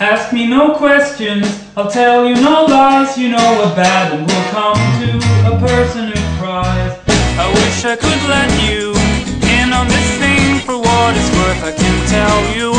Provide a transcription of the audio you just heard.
Ask me no questions, I'll tell you no lies. You know a bad one will come to a person who cries. I wish I could let you in on this thing for what it's worth. I can tell you